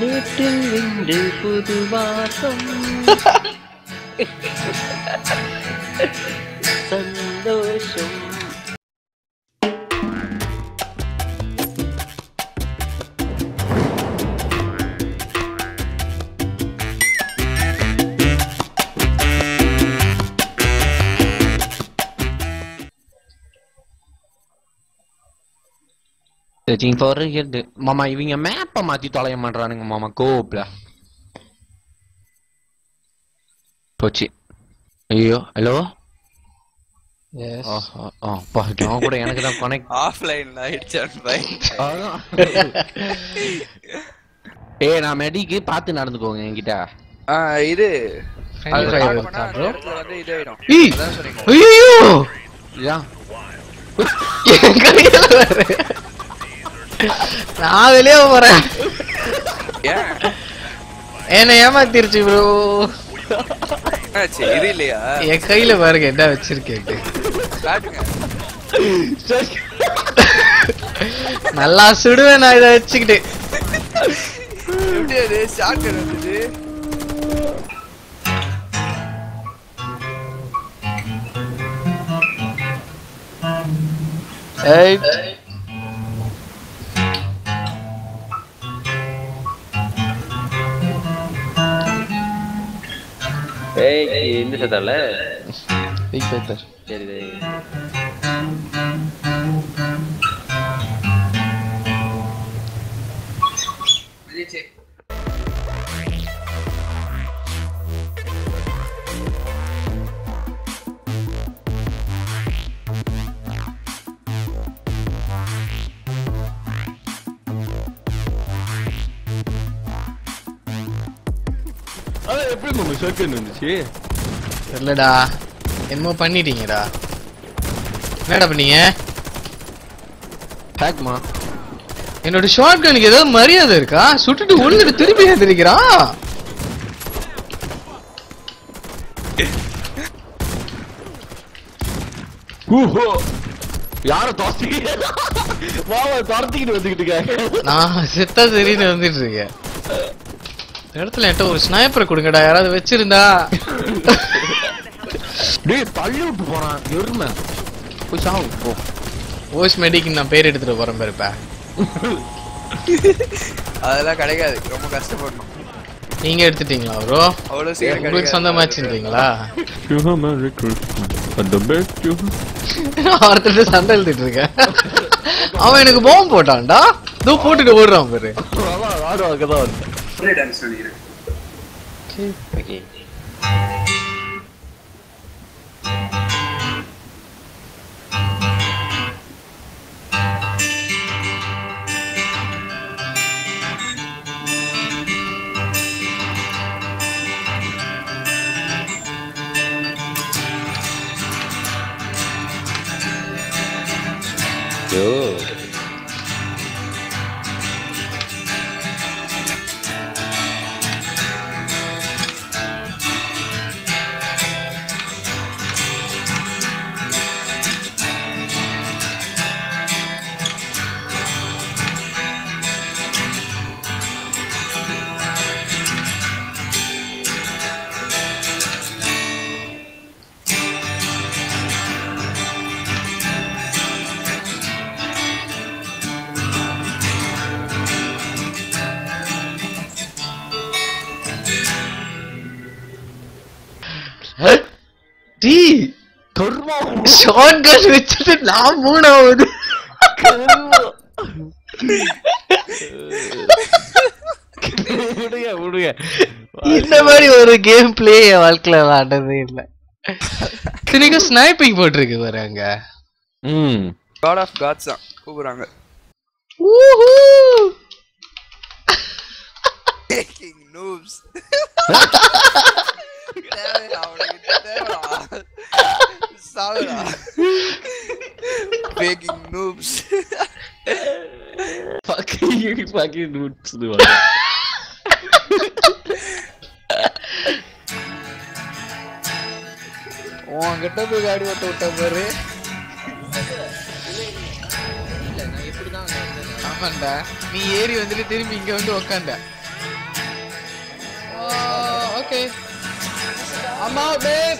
വീട്ടിൽ നിന്റെ പുതുവാസം. Searching for head மாமா இவங்க மேப்பை மாத்தி தொலைய மாட்றானுங்க மாமா கோப்ல போச்சு. ஐயோ ஹலோ கூட எனக்கு தான் கனெக்ட் ஆஃப்லைன்ல நான் மெடிக்கு பார்த்து நடந்துக்கோங்க என்கிட்ட. ஆ இது. ஐயோ இதான் என் கையில வேற. நான் வெளியே போறேன். என்ன ஏமாத்திருச்சு ப்ரோ இது இல்லையா? என் கையில பாருங்க என்ன வச்சிருக்கேன் நல்லா சுடுவேன் நான் இதை வச்சுக்கிட்டு. எப்படி big pepper. சரி சரி. எப்படி மாமா செகண்ட் வந்துச்சு? தெரியலடா. என்னமோ பண்ணிட்டீங்கடா. என்னடா பண்ணீங்க? ஹேக்மா என்னோட ஷார்ட் கனுக்கு ஏதாவது மரியாதை இருக்கா? சுட்டுட்டு உழுந்துட்டு திருப்பி ஏந்திரிக்கிறான் ஊஹோ. யார தோஸ்தி மாமா துரத்திக்கிட்டு வந்துகிட்டு இருக்காங்க நான் செத்தா சரின்னு வந்துட்டு இருக்கேன் இடத்துல என்கிட்ட ஒரு ஸ்னைப்பரை கொடுங்கடா. யாராவது வச்சிருந்தா. டேய் தள்ளி விட்டு போறான். எருமை. போய் சாவு போ. ஓஸ் மெடிக்கு நான் பேர் எடுத்துட்டு போறேன் பாருப்ப அதெல்லாம் கிடைக்காது. ரொம்ப கஷ்டப்படணும். நீங்க எடுத்துட்டீங்களா ப்ரோ அவ்வளவு சீக்கிரம் உங்களுக்கு. சொந்தமாச்சுன்றீங்களா? You have. ஒருத்தர் சண்டை எழுதிட்டு இருக்கேன் அவன் எனக்கு பாம்பு போட்டான்டா. இதோ போட்டுட்டு ஓடுறான் பாரு. ஆடுவாங்க தான் வந்து ஓகே 有 ஷார்ட் கன் வச்சுட்டு நான் மூணாவது. விடுங்க விடுங்க. இந்த மாதிரி ஒரு கேம் பிளே என் வாழ்க்கையில விளாண்டதே இல்ல. இத்தனைக்கும் ஸ்னைப்பிங் போட்டிருக்கு பாரு அங்க. ம். காட் ஆஃப் காட்ஸ் தான் கூப்பிடுறாங்க. டேக்கிங் நூப்ஸ் தேவைடா அவனுக்கு தேவைடா. சாவுடா packing noobs fucking fucking dudes உன்கிட்ட போய் காடி ஓட்ட விட்ட பாரு பண்ண நீ ஏறி வந்துட்டு திரும்பி இங்க வந்து உக்காந்த ஓகே I'm out, babe.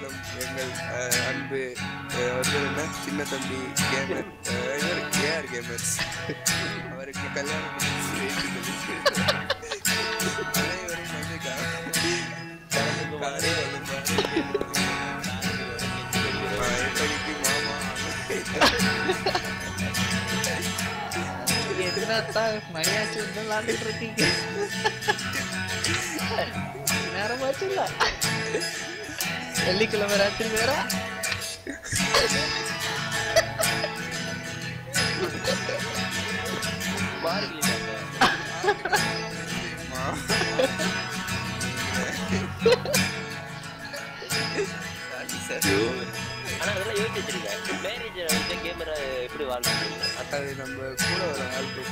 எங்கள் அஹ், அன்பு அஹ், அவர் பேர் என்ன சின்ன தம்பி கேமர் இவர் ஏஆர் கேமர்ஸ் அவருக்கு கல்யாணம் முடிஞ்சு வைத்துக்கொண்டு அனைவரும் வந்து க- காலை வரும்பாடு. ஆ, எப்படிக்கு மாமா என்னத்தான் மணியாச்சு வந்து விளாண்டுட்டு இருக்கீங்க நேரமாச்சு இல்ல வெள்ளிக்கிழமை ராத்திரி வேற? எப்படி வாழ்றீங்க அது நம்ம கூட வர ஆள்கள்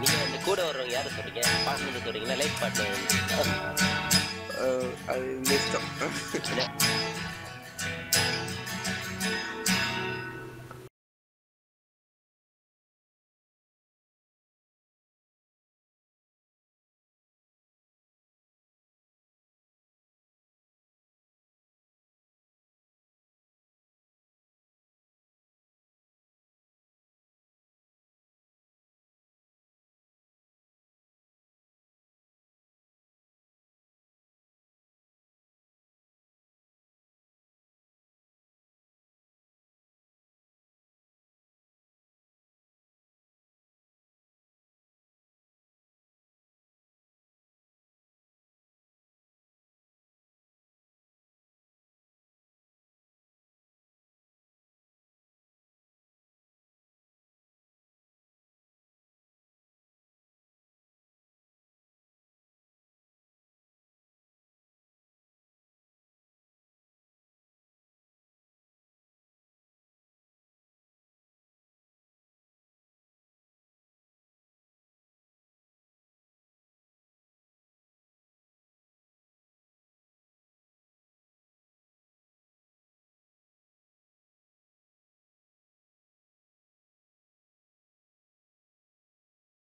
நீங்க அந்த கூட வர்றவங்க யாரை சொல்றீங்க? பார்ட்னர் சொல்றீங்களா? Life partner euh, à Leicester.